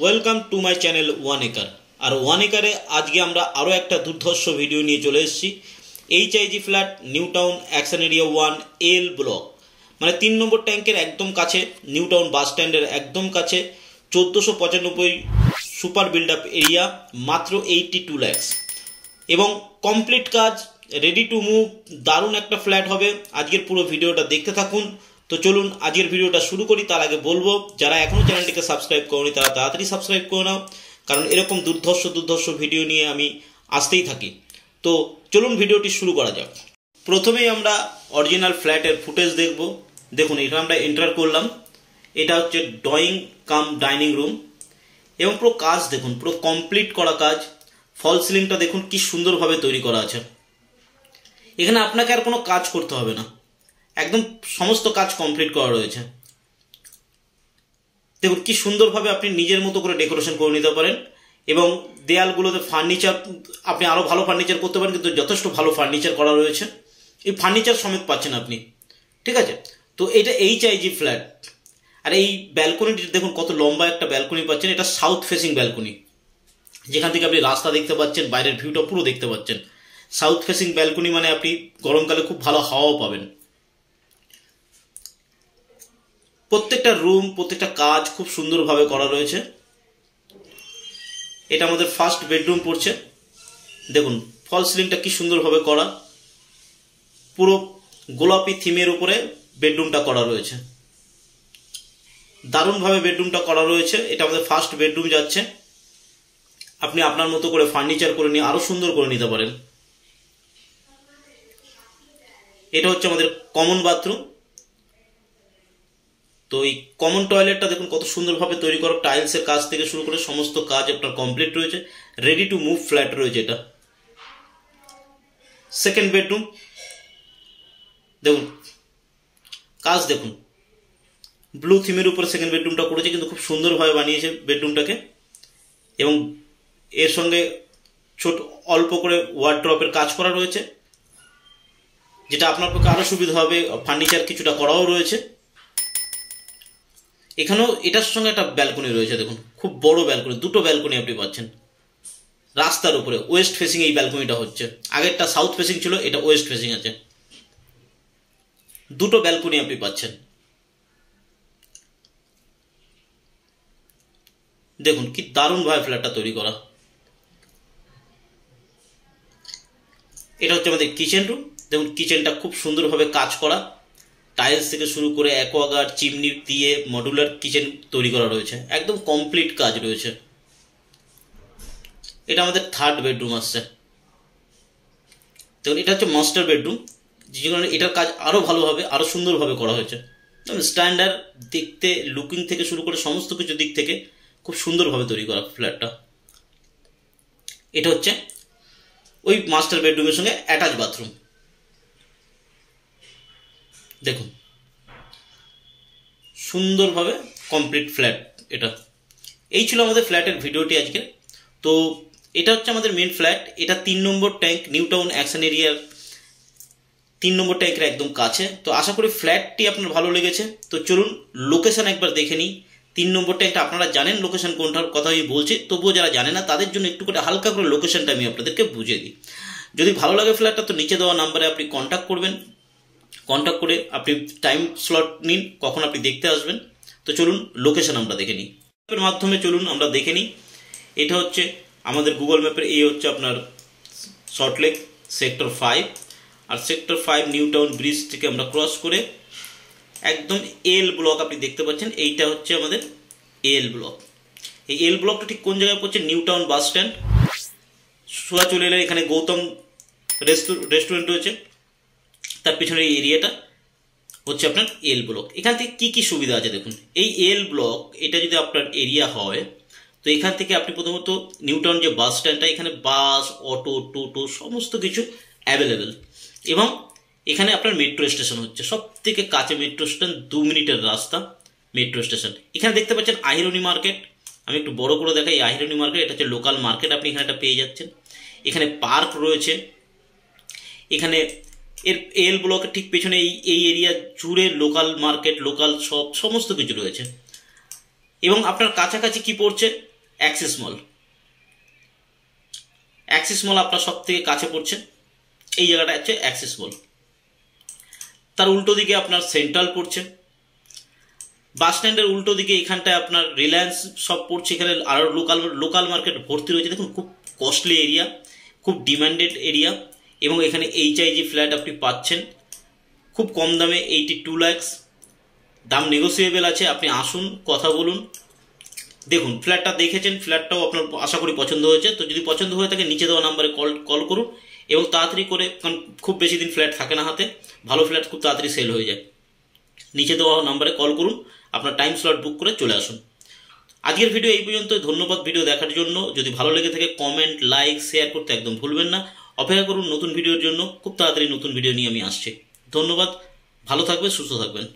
Welcome to my channel one acre R one একারে আজকে আমরা আরও একটা দুর্ধর্ষ ভিডিও নিয়ে চলে এসেছি। H H I G flat New Town Action Area one L block মানে তিন নম্বর ট্যাঙ্কের একদম কাছে নিউ টাউন বাস স্ট্যান্ডের একদম কাছে, চোদ্দোশো পঁচানব্বই সুপার বিল্ড আপ এরিয়া মাত্র এইটটি টু ল্যাক্স এবং কমপ্লিট কাজ রেডি টু মুভ দারুণ একটা ফ্ল্যাট হবে। আজকের পুরো ভিডিওটা দেখতে থাকুন। তো চলুন আজকের ভিডিওটা শুরু করি। তার আগে বলব, যারা এখনও চ্যানেলটিকে সাবস্ক্রাইব করনি, তারা তাড়াতাড়ি সাবস্ক্রাইব করে নাও, কারণ এরকম দুর্ধর্ষ দুর্ধর্ষ ভিডিও নিয়ে আমি আসতেই থাকি। তো চলুন ভিডিওটি শুরু করা যাক। প্রথমেই আমরা অরিজিনাল ফ্ল্যাটের ফুটেজ দেখব। দেখুন এটা আমরা এন্টার করলাম। এটা হচ্ছে ড্রয়িং কাম ডাইনিং রুম এবং পুরো কাজ দেখুন, পুরো কমপ্লিট করা কাজ। ফল সিলিংটা দেখুন, কি সুন্দরভাবে তৈরি করা আছে। এখানে আপনাকে আর কোনো কাজ করতে হবে না। একদম সমস্ত কাজ কমপ্লিট করা রয়েছে। দেখুন, কি সুন্দরভাবে আপনি নিজের মতো করে ডেকোরেশন করে নিতে পারেন এবং দেয়ালগুলোতে ফার্নিচার আপনি আরও ভালো ফার্নিচার করতে পারেন, কিন্তু যথেষ্ট ভালো ফার্নিচার করা রয়েছে। এই ফার্নিচার সমেত পাচ্ছেন আপনি, ঠিক আছে? তো এটা এইচআইজি ফ্ল্যাট আর এই ব্যালকনিটি দেখুন, কত লম্বা একটা ব্যালকনি পাচ্ছেন। এটা সাউথ ফেসিং ব্যালকনি যেখান থেকে আপনি রাস্তা দেখতে পাচ্ছেন, বাইরের ভিউটা পুরো দেখতে পাচ্ছেন। সাউথ ফেসিং ব্যালকনি মানে আপনি গরমকালে খুব ভালো হাওয়াও পাবেন। প্রত্যেকটা রুম প্রত্যেকটা কাজ খুব সুন্দরভাবে করা রয়েছে। এটা আমাদের ফার্স্ট বেডরুম পড়ছে। দেখুন ফল সিলিংটা কি সুন্দরভাবে করা। পুরো গোলাপি থিমের উপরে বেডরুমটা করা রয়েছে। দারুণভাবে বেডরুমটা করা রয়েছে। এটা আমাদের ফার্স্ট বেডরুম যাচ্ছে। আপনি আপনার মতো করে ফার্নিচার করে নিয়ে আরও সুন্দর করে নিতে পারেন। এটা হচ্ছে আমাদের কমন বাথরুম তো এই কমন টয়লেটটা দেখুন কত সুন্দরভাবে তৈরি করা টাইলসের কাজ থেকে শুরু করে সমস্ত কাজ আপনার কমপ্লিট রয়েছে। রেডি টু মুভ ফ্ল্যাট রয়েছে এটা। সেকেন্ড বেডরুম দেখুন, কাজ দেখুন। ব্লু থিমের উপরে সেকেন্ড বেডরুমটা করেছে, কিন্তু খুব সুন্দরভাবে বানিয়েছে বেডরুমটাকে এবং এর সঙ্গে ছোট, অল্প করে ওয়ার্ড্রপের কাজ করা রয়েছে। যেটা আপনার পক্ষে আরও সুবিধা হবে ফার্নিচার কিছুটা করাও রয়েছে। এখানেও এটার সঙ্গে একটা ব্যালকনি রয়েছে, দেখুন। খুব বড় ব্যালকনি দুটো ব্যালকনি আপনি পাচ্ছেন। রাস্তার উপরে ওয়েস্ট ফেসিং এই ব্যালকনিটা হচ্ছে। আগেরটা সাউথ ফেসিং ছিল, এটা ওয়েস্ট ফেসিং আছে। দুটো ব্যালকনি আপনি পাচ্ছেন। দেখুন, কি দারুণভাবে ফ্ল্যাটটা তৈরি করা। এটা হচ্ছে আমাদের কিচেন রুম দেখুন কিচেনটা খুব সুন্দরভাবে কাজ করা। টাইলস থেকে শুরু করে অ্যাকোয়াগার্ড চিমনি দিয়ে মডুলার কিচেন তৈরি করা রয়েছে। একদম কমপ্লিট কাজ রয়েছে। এটা আমাদের থার্ড বেডরুম আসছে। দেখুন এটা হচ্ছে মাস্টার বেডরুম যে কারণে এটার কাজ আরও ভালোভাবে আরও সুন্দরভাবে করা হয়েছে। স্ট্যান্ডার্ড দেখতে লুকিং থেকে শুরু করে সমস্ত কিছু দিক থেকে খুব সুন্দরভাবে তৈরি করা ফ্ল্যাটটা এটা হচ্ছে ওই মাস্টার বেডরুমের সঙ্গে অ্যাটাচ বাথরুম দেখুন, সুন্দরভাবে কমপ্লিট ফ্ল্যাট এটা। এই ছিল আমাদের ফ্ল্যাটের ভিডিওটি আজকে। তো এটা হচ্ছে আমাদের মেন ফ্ল্যাট এটা তিন নম্বর ট্যাঙ্ক নিউ টাউন অ্যাকশন এরিয়ার তিন নম্বর ট্যাঙ্কের একদম কাছে। তো আশা করি ফ্ল্যাটটি আপনার ভালো লেগেছে। তো চলুন লোকেশন একবার দেখে নিই। তিন নম্বর ট্যাঙ্কটা আপনারা জানেন লোকেশন কোনটার কথা আমি বলছি, তবুও যারা জানে না, তাদের জন্য একটু করে হালকা করে লোকেশনটা আমি আপনাদেরকে বুঝিয়ে দিই। যদি ভালো লাগে ফ্ল্যাটটা তো নিচে দেওয়া নাম্বারে আপনি কন্ট্যাক্ট করবেন। কন্ট্যাক্ট করে আপনি টাইম স্লট নিন, কখন আপনি দেখতে আসবেন। তো চলুন লোকেশন আমরা দেখে নিই। মাধ্যমে চলুন, আমরা দেখে নিই। এটা হচ্ছে আমাদের গুগল ম্যাপের এই হচ্ছে আপনার সল্টলেক সেক্টর ফাইভ আর sector five New Town bridge থেকে আমরা ক্রস করে একদম এল ব্লক আপনি দেখতে পাচ্ছেন। এইটা হচ্ছে আমাদের এল ব্লক এই এল ব্লকটা ঠিক কোন জায়গায় পড়ছে? নিউ টাউন বাস স্ট্যান্ড সোজা চলে এলে এখানে গৌতম রেস্টুরেন্ট রয়েছে। তার পিছনে এই এরিয়াটা হচ্ছে আপনার এল ব্লক এখান থেকে কি কি সুবিধা আছে দেখুন। এই এল ব্লক এটা যদি আপনার এরিয়া হয়, তো এখান থেকে আপনি প্রথমত নিউটাউন যে বাস স্ট্যান্ডটা এখানে বাস অটো টোটো, সমস্ত কিছু অ্যাভেলেবেল এবং এখানে আপনার মেট্রো স্টেশন হচ্ছে। সব থেকে কাছে মেট্রো স্টেশন দু মিনিটের রাস্তা মেট্রো স্টেশন এখানে দেখতে পাচ্ছেন আহিরনি মার্কেট আমি একটু বড় করে দেখাই। আহিরনি মার্কেট এটা হচ্ছে লোকাল মার্কেট আপনি এখানে একটা পেয়ে যাচ্ছেন। এখানে পার্ক রয়েছে। এখানে এর, এল ব্লকের ঠিক পেছনে এই এই এরিয়া জুড়ে লোকাল মার্কেট লোকাল শপ সমস্ত কিছু রয়েছে। এবং আপনার কাছাকাছি কি পড়ছে? অ্যাক্সিস মল অ্যাক্সিস মল আপনার সব থেকে কাছে পড়ছে। এই জায়গাটা হচ্ছে অ্যাক্সিস মল তার উল্টো দিকে আপনার সেন্ট্রাল পড়ছে। বাস স্ট্যান্ডের উল্টো দিকে এখানটায় আপনার রিলায়েন্স সব পড়ছে। এখানে আরও লোকাল লোকাল মার্কেট ভর্তি রয়েছে। দেখুন, খুব কস্টলি এরিয়া খুব ডিমান্ডেড এরিয়া এবং এখানে এইচআইজি ফ্ল্যাট আপনি পাচ্ছেন। খুব কম দামে এইটি টু ল্যাক্স দাম নেগোসিয়েবল আছে, আপনি আসুন, কথা বলুন। দেখুন ফ্ল্যাটটা দেখেছেন ফ্ল্যাটটাও আপনার আশা করি পছন্দ হয়েছে। তো যদি পছন্দ হয়ে থাকে, নিচে দেওয়া নাম্বারে কল কল করুন এবং তাড়াতাড়ি করে, কারণ খুব বেশি দিন ফ্ল্যাট থাকে না হাতে, ভালো ফ্ল্যাট খুব তাড়াতাড়ি সেল হয়ে যায়। নিচে দেওয়া নাম্বারে কল করুন, আপনার টাইম স্লট বুক করে চলে আসুন। আজকের ভিডিও এই পর্যন্ত ধন্যবাদ ভিডিও দেখার জন্য। যদি ভালো লেগে থাকে কমেন্ট লাইক শেয়ার করতে একদম ভুলবেন না। অপেক্ষা করুন নতুন ভিডিওর জন্য। খুব তাড়াতাড়ি নতুন ভিডিও নিয়ে আমি আসছে। ধন্যবাদ। ভালো থাকবেন, সুস্থ থাকবেন।